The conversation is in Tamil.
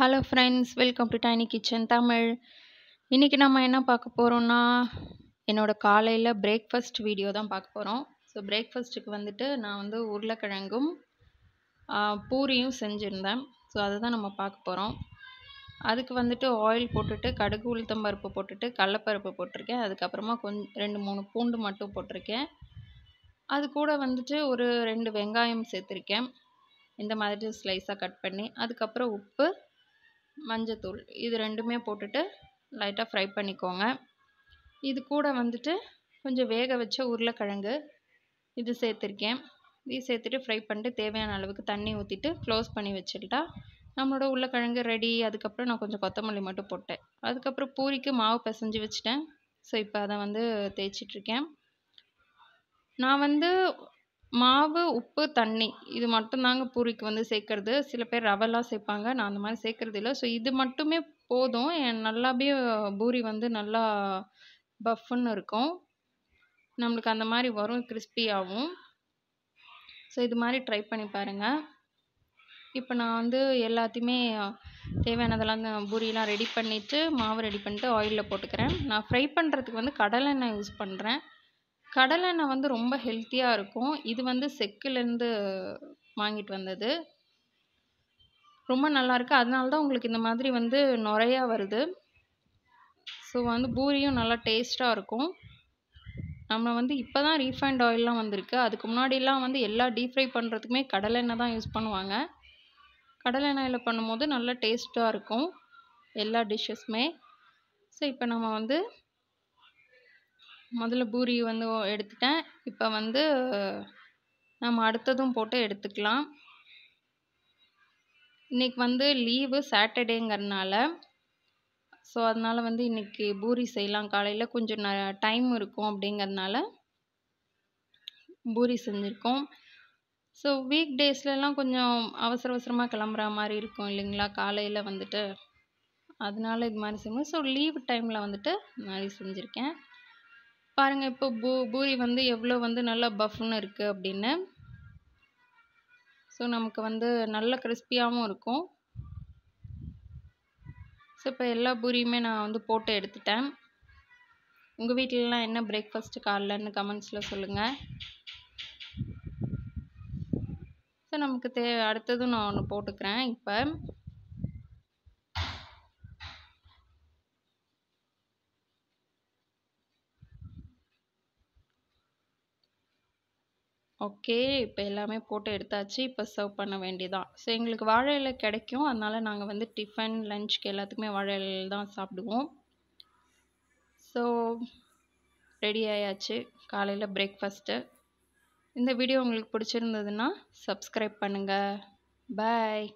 Hello friends welcome to tiny kitchen Tamil இன்றைக்கி நம்ம என்ன பார்க்க போகிறோன்னா என்னோடய காலையில் பிரேக்ஃபாஸ்ட் வீடியோ தான் பார்க்க போகிறோம் ஸோ பிரேக்ஃபாஸ்ட்டுக்கு வந்துட்டு நான் வந்து உருளைக்கிழங்கும் பூரியும் செஞ்சுருந்தேன். ஸோ அதை தான் நம்ம பார்க்க போகிறோம் அதுக்கு வந்துட்டு ஆயில் போட்டுட்டு கடுகு உளுத்தம் பருப்பு போட்டுட்டு கடலப்பருப்பு போட்டிருக்கேன். அதுக்கப்புறமா கொஞ்சம் ரெண்டு மூணு பூண்டு மட்டும் போட்டிருக்கேன். அது கூட வந்துட்டு ஒரு ரெண்டு வெங்காயம் சேர்த்துருக்கேன். இந்த மாதிரி ஸ்லைஸாக கட் பண்ணி அதுக்கப்புறம் உப்பு மஞ்சத்தூள் இது ரெண்டுமே போட்டுட்டு லைட்டாக ஃப்ரை பண்ணிக்கோங்க. இது கூட வந்துட்டு கொஞ்சம் வேக வச்ச உருளைக்கிழங்கு இது சேர்த்துருக்கேன். இது சேர்த்துட்டு ஃப்ரை பண்ணிட்டு தேவையான அளவுக்கு தண்ணி ஊற்றிட்டு க்ளோஸ் பண்ணி வச்சுட்டா நம்மளோட உருளைக்கிழங்கு ரெடி அதுக்கப்புறம் நான் கொஞ்சம் கொத்தமல்லி மட்டும் போட்டேன். அதுக்கப்புறம் பூரிக்கு மாவு பிசைஞ்சு வச்சுட்டேன். ஸோ இப்போ அதை வந்து தேய்ச்சிட்ருக்கேன் நான் வந்து மாவு உப்பு தண்ணி இது மட்டும்தாங்க பூரிக்கு வந்து சேர்க்கறது. சில பேர் ரவெல்லாம் சேர்ப்பாங்க. நான் அந்த மாதிரி சேர்க்கறது இல்லை. ஸோ இது மட்டுமே போதும். என் நல்லாவே பூரி வந்து நல்லா பஃப்னு இருக்கும். நம்மளுக்கு அந்த மாதிரி வரும் கிறிஸ்பியாகவும் ஸோ இது மாதிரி ட்ரை பண்ணி பாருங்கள் இப்போ நான் வந்து எல்லாத்தையுமே தேவையானதெல்லாம் பூரியெலாம் ரெடி பண்ணிவிட்டு மாவு ரெடி பண்ணிட்டு ஆயிலில் போட்டுக்கிறேன். நான் ஃப்ரை பண்ணுறதுக்கு வந்து கடலெண்ணெய் யூஸ் பண்ணுறேன் கடலெண்ணெய் வந்து ரொம்ப ஹெல்த்தியாக இருக்கும். இது வந்து செக்குலேருந்து வாங்கிட்டு வந்தது. ரொம்ப நல்லாயிருக்கு அதனால தான் உங்களுக்கு இந்த மாதிரி வந்து நுரையா வருது. ஸோ வந்து பூரியும் நல்லா டேஸ்ட்டாக இருக்கும். நம்ம வந்து இப்போ தான் ரீஃபைண்ட் ஆயிலெலாம் வந்திருக்கு. அதுக்கு முன்னாடிலாம் வந்து எல்லா டீப் ஃப்ரை பண்ணுறதுக்குமே கடலெண்ணெய் தான் யூஸ் பண்ணுவாங்க. கடலெண்ணெயில் பண்ணும்போது நல்லா டேஸ்ட்டாக இருக்கும். எல்லா டிஷ்ஷஸுமே ஸோ இப்போ நம்ம வந்து முதல்ல பூரி வந்து எடுத்துட்டேன். இப்போ வந்து நம்ம அடுத்ததும் போட்டு எடுத்துக்கலாம். இன்றைக்கி வந்து லீவு சாட்டர்டேங்கிறனால ஸோ அதனால் வந்து இன்றைக்கி பூரி செய்யலாம். காலையில் கொஞ்சம் ந டைம் இருக்கும் அப்படிங்கிறதுனால பூரி செஞ்சுருக்கோம். ஸோ வீக் டேஸ்லலாம் கொஞ்சம் அவசர அவசரமாக கிளம்புற மாதிரி இருக்கும் இல்லைங்களா? காலையில் வந்துட்டு அதனால இது மாதிரி செய்வோம் ஸோ லீவ் டைமில் வந்துட்டு இது மாதிரி செஞ்சுருக்கேன். பாருங்கள் இப்போ பூ பூரி வந்து எவ்வளோ வந்து நல்லா பஃப்னு இருக்குது அப்படின்னு. ஸோ நமக்கு வந்து நல்ல கிறிஸ்பியாகவும் இருக்கும். ஸோ இப்போ எல்லா பூரியுமே நான் வந்து போட்டு எடுத்துட்டேன். உங்கள் வீட்டிலலாம் என்ன பிரேக்ஃபாஸ்ட்டு காலைலன்னு கமெண்ட்ஸில் சொல்லுங்கள் ஸோ நமக்கு தே அடுத்ததும் நான் ஒன்று போட்டுக்கிறேன் இப்போ. ஓகே இப்போ எல்லாமே போட்டு எடுத்தாச்சு. இப்போ சர்வ் பண்ண வேண்டியதான் ஸோ எங்களுக்கு வாழை இலை கிடைக்கும். அதனால் நாங்கள் வந்து டிஃபன் லஞ்சுக்கு எல்லாத்துக்குமே வாழை இலையில் தான் சாப்பிடுவோம். ஸோ ரெடி ஆயாச்சு. காலையில் பிரேக்ஃபாஸ்ட்டு இந்த வீடியோ உங்களுக்கு பிடிச்சிருந்ததுன்னா சப்ஸ்கிரைப் பண்ணுங்கள் பாய்